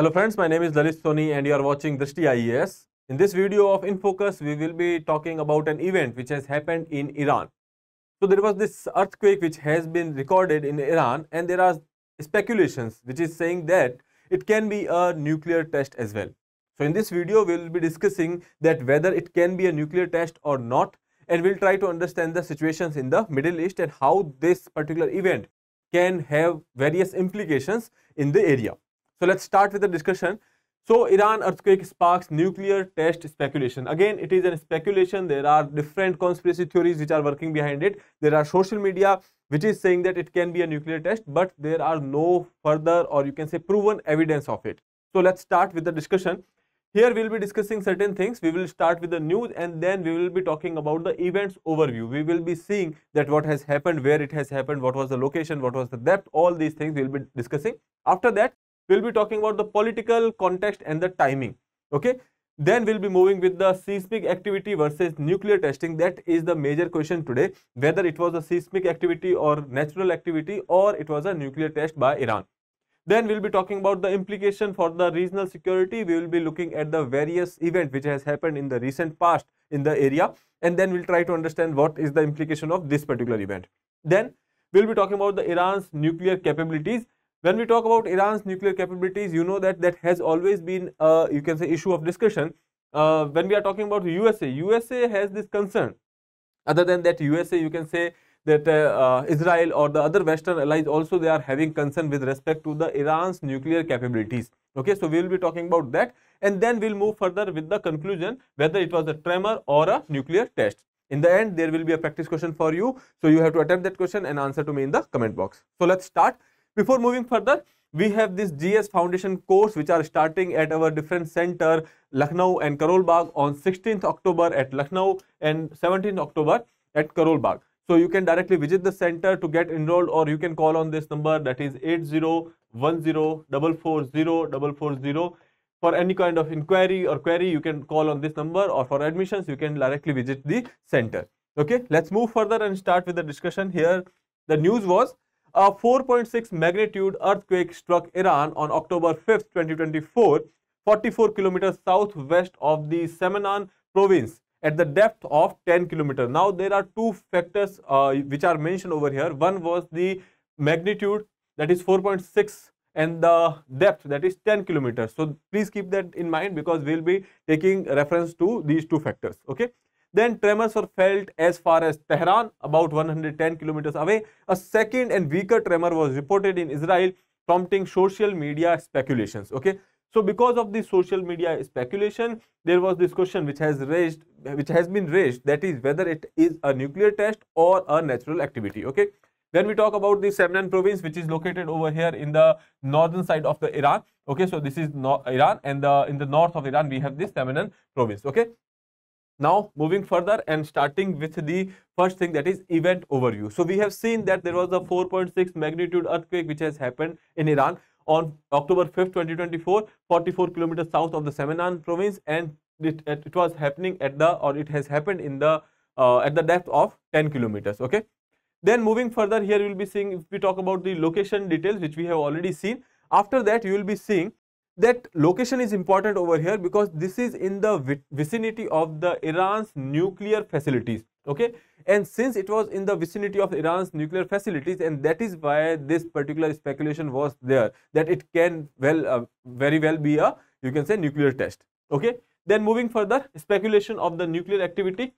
Hello friends, my name is Lalit Soni and you are watching Drishti IAS. In this video of InFocus, we will be talking about an event which has happened in Iran. So there was this earthquake which has been recorded in Iran and there are speculations which is saying that it can be a nuclear test as well. So in this video, we will be discussing that whether it can be a nuclear test or not and we'll try to understand the situations in the Middle East and how this particular event can have various implications in the area. So let's start with the discussion. So Iran earthquake sparks nuclear test speculation. Again, it is a speculation. There are different conspiracy theories which are working behind it. There are social media which is saying that it can be a nuclear test, but there are no further or you can say proven evidence of it. So let's start with the discussion. Here we will be discussing certain things. We will start with the news and then we will be talking about the events overview. We will be seeing that what has happened, where it has happened, what was the location, what was the depth, all these things we will be discussing. After that, we will be talking about the political context and the timing. Okay. Then we'll be moving with the seismic activity versus nuclear testing. That is the major question today, whether it was a seismic activity or natural activity or it was a nuclear test by Iran. Then we'll be talking about the implication for the regional security. We will be looking at the various events which has happened in the recent past in the area and then we'll try to understand what is the implication of this particular event. Then we'll be talking about the Iran's nuclear capabilities. When we talk about Iran's nuclear capabilities, you know that that has always been, uh, you can say, issue of discussion. Uh, when we are talking about USA, USA has this concern. Other than that, USA, you can say that uh, uh, Israel or the other Western allies also they are having concern with respect to the Iran's nuclear capabilities. Okay, so we will be talking about that and then we'll move further with the conclusion whether it was a tremor or a nuclear test. In the end, there will be a practice question for you. So you have to attempt that question and answer to me in the comment box. So let's start. Before moving further, we have this GS Foundation course which are starting at our different center Lucknow and Karol Bagh on 16th October at Lucknow and 17th October at Karol Bagh. So you can directly visit the center to get enrolled or you can call on this number that is 8010440440. For any kind of inquiry or query, you can call on this number or for admissions, you can directly visit the center. Okay, let's move further and start with the discussion here. The news was a 4.6 magnitude earthquake struck Iran on October 5, 2024, 44 kilometers southwest of the Semnan province at the depth of 10 kilometers. Now there are two factors uh, which are mentioned over here. One was the magnitude that is 4.6 and the depth that is 10 kilometers. So please keep that in mind because we'll be taking reference to these two factors. Okay. Then tremors were felt as far as Tehran, about 110 kilometers away. A second and weaker tremor was reported in Israel, prompting social media speculations. Okay. So because of the social media speculation, there was this question which has raised, which has been raised, that is whether it is a nuclear test or a natural activity. Okay. When we talk about the Semnan province, which is located over here in the northern side of the Iran. Okay, so this is no Iran, and the, in the north of Iran we have this Semnan province. Okay. Now moving further and starting with the first thing that is event overview. So we have seen that there was a 4.6 magnitude earthquake which has happened in Iran on October 5th, 2024, 44 kilometers south of the Semnan province, and it, it was happening at the or it has happened in the uh, at the depth of 10 kilometers. Okay. Then moving further, here you will be seeing if we talk about the location details, which we have already seen. After that, you will be seeing that location is important over here because this is in the vicinity of the Iran's nuclear facilities. Okay, and since it was in the vicinity of Iran's nuclear facilities, and that is why this particular speculation was there that it can well uh, very well be a you can say nuclear test. Okay, then moving further, speculation of the nuclear activity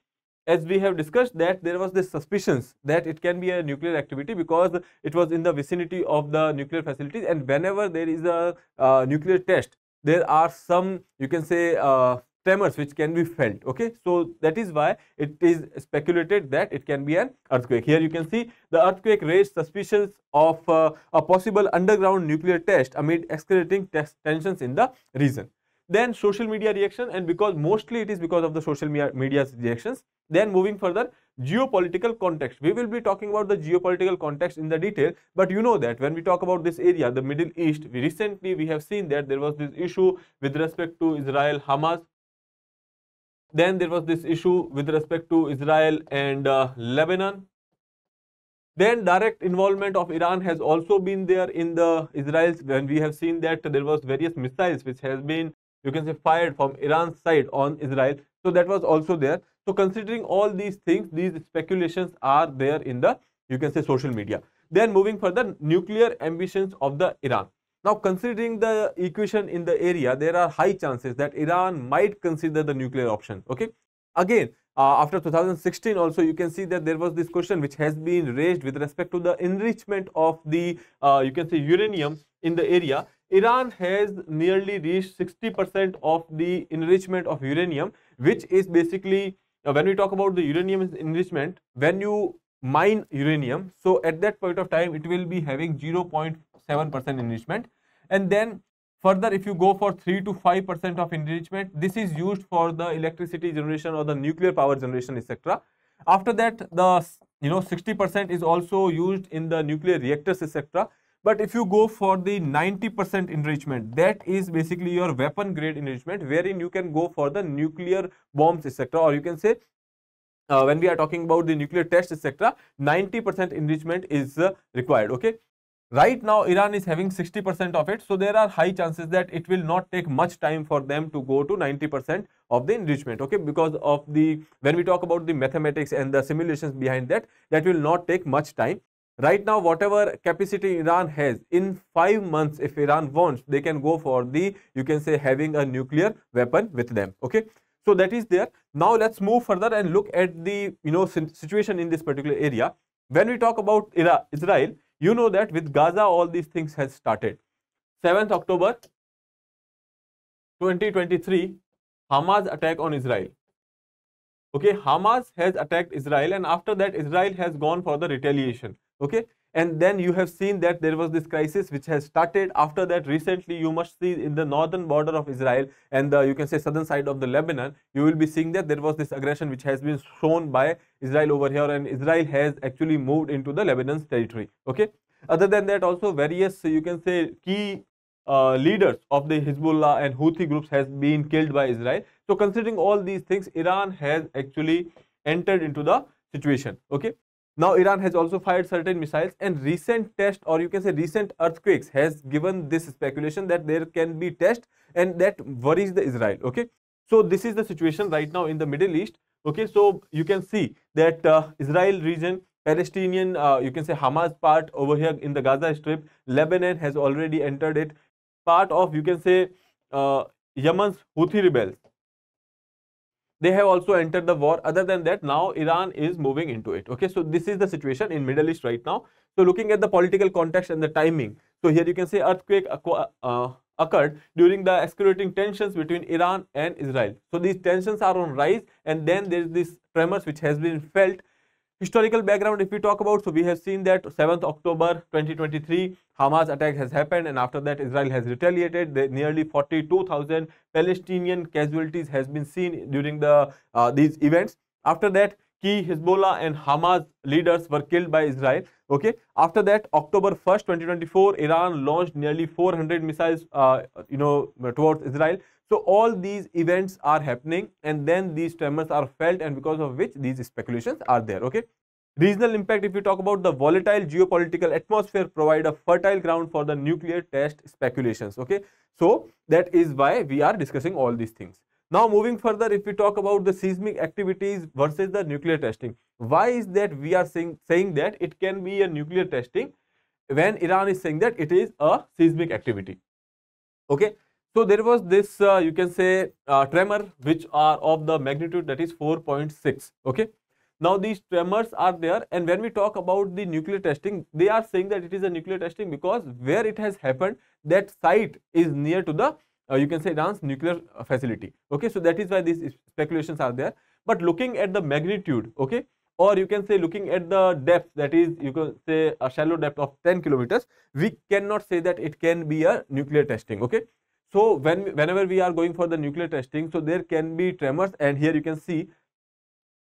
as we have discussed that there was this suspicions that it can be a nuclear activity because it was in the vicinity of the nuclear facilities and whenever there is a uh, nuclear test there are some you can say uh, tremors which can be felt okay? So that is why it is speculated that it can be an earthquake. Here you can see the earthquake raised suspicions of uh, a possible underground nuclear test amid escalating tensions in the region then social media reaction and because mostly it is because of the social media media's reactions then moving further, geopolitical context. We will be talking about the geopolitical context in the detail, but you know that when we talk about this area, the Middle East, we recently we have seen that there was this issue with respect to Israel, Hamas. Then there was this issue with respect to Israel and uh, Lebanon. then direct involvement of Iran has also been there in the Israel when we have seen that there was various missiles which has been you can say fired from Iran's side on Israel. So that was also there. So considering all these things, these speculations are there in the you can say social media. Then moving further, nuclear ambitions of the Iran. Now considering the equation in the area, there are high chances that Iran might consider the nuclear option. Okay. Again, uh, after 2016 also you can see that there was this question which has been raised with respect to the enrichment of the uh, you can say uranium in the area iran has nearly reached 60 percent of the enrichment of uranium which is basically uh, when we talk about the uranium enrichment when you mine uranium so at that point of time it will be having 0.7 percent enrichment and then Further, if you go for 3 to 5% of enrichment, this is used for the electricity generation or the nuclear power generation, etc. After that, the you know 60% is also used in the nuclear reactors, etc. But if you go for the 90% enrichment, that is basically your weapon grade enrichment, wherein you can go for the nuclear bombs, etc. Or you can say, uh, when we are talking about the nuclear test, etc., 90% enrichment is uh, required. Okay. Right now, Iran is having 60% of it. So, there are high chances that it will not take much time for them to go to 90% of the enrichment. Okay, because of the, when we talk about the mathematics and the simulations behind that, that will not take much time. Right now, whatever capacity Iran has, in five months, if Iran wants, they can go for the, you can say, having a nuclear weapon with them. Okay. So, that is there. Now, let's move further and look at the, you know, situation in this particular area. When we talk about Israel, you know that with Gaza, all these things has started. 7th October 2023, Hamas attack on Israel. Okay, Hamas has attacked Israel and after that Israel has gone for the retaliation. Okay, and then you have seen that there was this crisis which has started. After that recently you must see in the northern border of Israel and the you can say southern side of the Lebanon you will be seeing that there was this aggression which has been shown by Israel over here. And Israel has actually moved into the Lebanon's territory. Okay? Other than that also various you can say key uh, leaders of the Hezbollah and Houthi groups has been killed by Israel. So considering all these things Iran has actually entered into the situation. Okay now, Iran has also fired certain missiles and recent test or you can say recent earthquakes has given this speculation that there can be test and that worries the Israel. Okay. So, this is the situation right now in the Middle East. Okay. So, you can see that uh, Israel region, Palestinian, uh, you can say Hamas part over here in the Gaza Strip, Lebanon has already entered it. Part of you can say uh, Yemen's Houthi rebels they have also entered the war. Other than that now iran is moving into it. Okay so this is the situation in middle east right now. So looking at the political context and the timing so here you can say earthquake uh, occurred during the escalating tensions between iran and israel. So these tensions are on rise and then there is this tremors which has been felt Historical background, if we talk about, so we have seen that 7th October 2023, Hamas attack has happened and after that Israel has retaliated. The, nearly 42,000 Palestinian casualties has been seen during the uh, these events. After that, key Hezbollah and Hamas leaders were killed by Israel. Okay. After that, October 1st, 2024, Iran launched nearly 400 missiles, uh, you know, towards Israel. So all these events are happening and then these tremors are felt and because of which these speculations are there. Okay. Regional impact, if we talk about the volatile geopolitical atmosphere provide a fertile ground for the nuclear test speculations. Okay. So that is why we are discussing all these things. Now moving further, if we talk about the seismic activities versus the nuclear testing, why is that we are saying, saying that it can be a nuclear testing when Iran is saying that it is a seismic activity. Okay. So there was this, uh, you can say, uh, tremor which are of the magnitude that is 4.6. Okay. Now these tremors are there, and when we talk about the nuclear testing, they are saying that it is a nuclear testing because where it has happened, that site is near to the, uh, you can say, Iran's nuclear facility. Okay. So that is why these speculations are there. But looking at the magnitude, okay, or you can say looking at the depth that is you can say a shallow depth of 10 kilometers we cannot say that it can be a nuclear testing okay so when whenever we are going for the nuclear testing, so there can be tremors and here you can see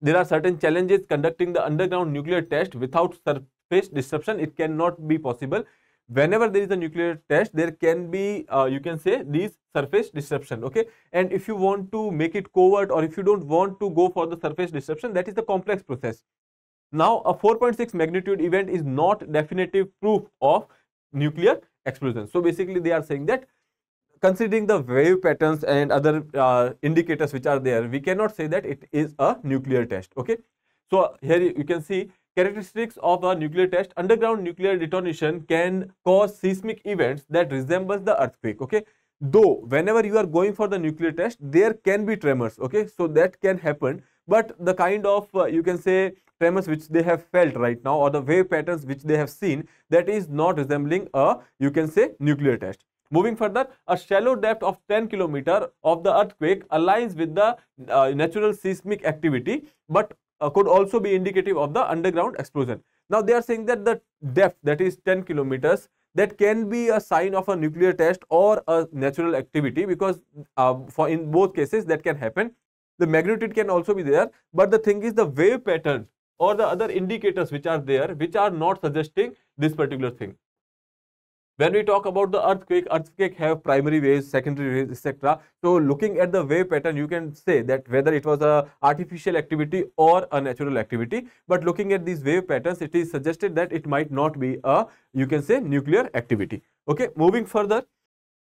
there are certain challenges conducting the underground nuclear test without surface disruption. It cannot be possible. Whenever there is a nuclear test, there can be, uh, you can say, these surface disruption. Okay. And if you want to make it covert or if you don't want to go for the surface disruption, that is the complex process. Now, a 4.6 magnitude event is not definitive proof of nuclear explosion. So, basically they are saying that considering the wave patterns and other uh, indicators which are there, we cannot say that it is a nuclear test. Okay. So, here you can see characteristics of a nuclear test. Underground nuclear detonation can cause seismic events that resembles the earthquake. Okay. Though whenever you are going for the nuclear test, there can be tremors. Okay. So, that can happen. But the kind of uh, you can say tremors which they have felt right now or the wave patterns which they have seen that is not resembling a you can say nuclear test. Moving further, a shallow depth of 10 kilometer of the earthquake aligns with the uh, natural seismic activity, but uh, could also be indicative of the underground explosion. Now they are saying that the depth that is 10 kilometers that can be a sign of a nuclear test or a natural activity because uh, for in both cases that can happen. The magnitude can also be there, but the thing is the wave pattern or the other indicators which are there which are not suggesting this particular thing. When we talk about the earthquake, earthquake have primary waves, secondary waves, etc. So looking at the wave pattern, you can say that whether it was a artificial activity or a natural activity. But looking at these wave patterns, it is suggested that it might not be a, you can say, nuclear activity. Okay, moving further,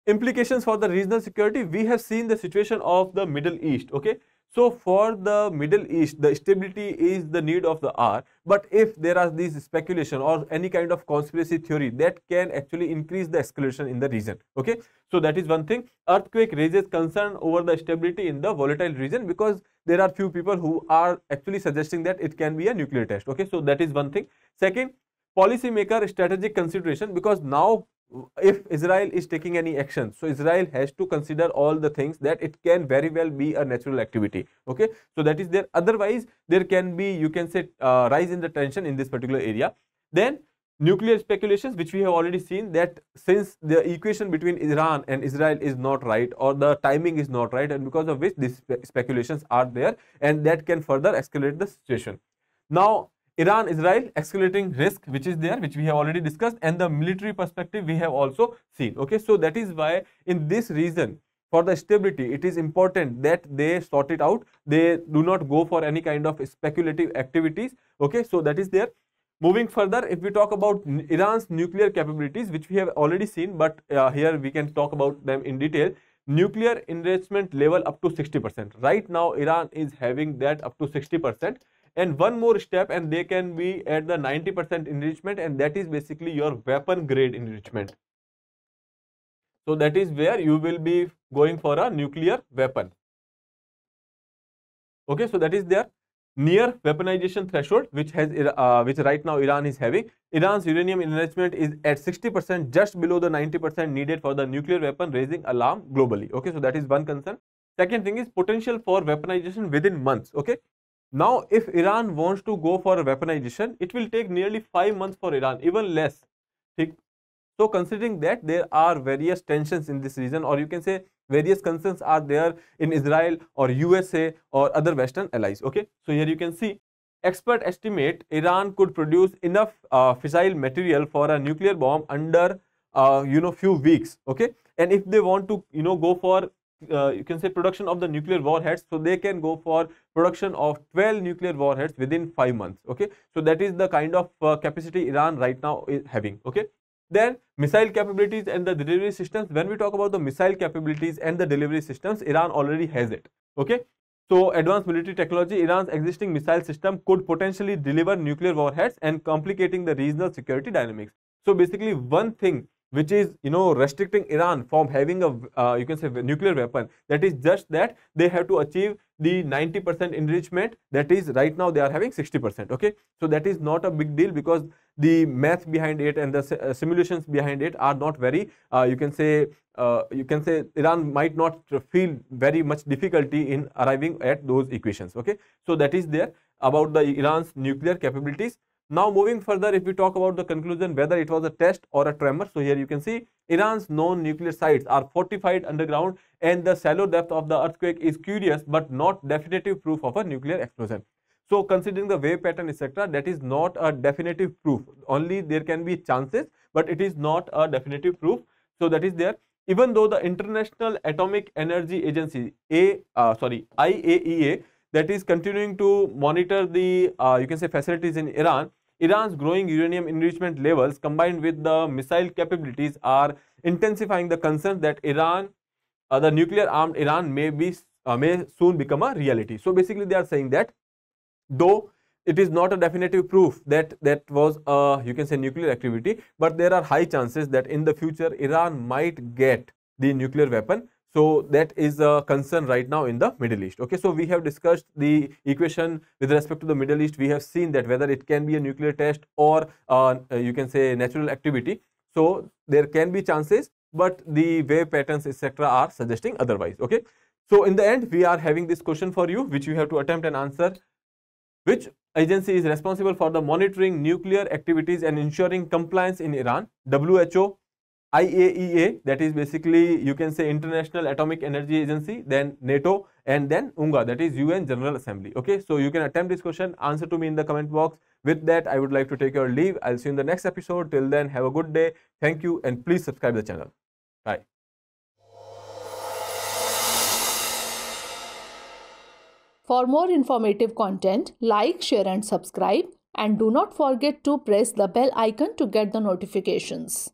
implications for the regional security. We have seen the situation of the Middle East. Okay, so for the Middle East, the stability is the need of the hour. But if there are these speculation or any kind of conspiracy theory that can actually increase the escalation in the region. Okay. So that is one thing. Earthquake raises concern over the stability in the volatile region because there are few people who are actually suggesting that it can be a nuclear test. Okay. So that is one thing. Second, policymaker strategic consideration because now if Israel is taking any action, so Israel has to consider all the things that it can very well be a natural activity. Okay, so that is there. Otherwise, there can be you can say uh, rise in the tension in this particular area. Then nuclear speculations, which we have already seen that since the equation between Iran and Israel is not right or the timing is not right, and because of which these spe speculations are there, and that can further escalate the situation. Now, Iran Israel escalating risk which is there which we have already discussed and the military perspective we have also seen. Okay so that is why in this region for the stability it is important that they sort it out. They do not go for any kind of speculative activities. Okay so that is there. Moving further if we talk about Iran's nuclear capabilities which we have already seen but uh, here we can talk about them in detail. Nuclear enrichment level up to 60% right now Iran is having that up to 60% and one more step and they can be at the 90% enrichment and that is basically your weapon grade enrichment. So that is where you will be going for a nuclear weapon. Okay, so that is their near weaponization threshold which has uh, which right now Iran is having. Iran's uranium enrichment is at 60% just below the 90% needed for the nuclear weapon raising alarm globally. Okay, so that is one concern. Second thing is potential for weaponization within months. Okay, now, if Iran wants to go for weaponization, it will take nearly 5 months for Iran, even less. So, considering that there are various tensions in this region or you can say various concerns are there in Israel or USA or other western allies. Okay. So, here you can see expert estimate Iran could produce enough uh, fissile material for a nuclear bomb under uh, you know few weeks. Okay. And if they want to you know go for uh, you can say production of the nuclear warheads. So they can go for production of 12 nuclear warheads within 5 months okay? So that is the kind of uh, capacity iran right now is having okay? Then missile capabilities and the delivery systems. When we talk about the missile capabilities and the delivery systems iran already has it okay? So advanced military technology iran's existing missile system could potentially deliver nuclear warheads and complicating the regional security dynamics. So basically one thing which is you know restricting Iran from having a uh, you can say nuclear weapon. That is just that they have to achieve the 90% enrichment. That is right now they are having 60% okay? So that is not a big deal because the math behind it and the uh, simulations behind it are not very uh, you can say uh, you can say Iran might not feel very much difficulty in arriving at those equations okay? So that is there about the Iran's nuclear capabilities now moving further, if we talk about the conclusion whether it was a test or a tremor, so here you can see Iran's known nuclear sites are fortified underground and the shallow depth of the earthquake is curious but not definitive proof of a nuclear explosion. So considering the wave pattern etc that is not a definitive proof only there can be chances but it is not a definitive proof. So that is there even though the International Atomic Energy Agency A uh, sorry IAEA that is continuing to monitor the, uh, you can say facilities in Iran. Iran's growing uranium enrichment levels combined with the missile capabilities are intensifying the concern that Iran, uh, the nuclear armed Iran may be, uh, may soon become a reality. So basically they are saying that though it is not a definitive proof that that was a you can say nuclear activity but there are high chances that in the future iran might get the nuclear weapon so that is a concern right now in the middle east. Okay so we have discussed the equation with respect to the middle east. We have seen that whether it can be a nuclear test or uh, you can say natural activity. So there can be chances but the wave patterns etc are suggesting otherwise. Okay so in the end we are having this question for you which you have to attempt and answer. Which agency is responsible for the monitoring nuclear activities and ensuring compliance in Iran? WHO, IAEA, that is basically you can say International Atomic Energy Agency, then NATO, and then UNGA, that is UN General Assembly. Okay, so you can attempt this question, answer to me in the comment box. With that, I would like to take your leave. I'll see you in the next episode. Till then, have a good day. Thank you, and please subscribe the channel. Bye. For more informative content, like, share and subscribe and do not forget to press the bell icon to get the notifications.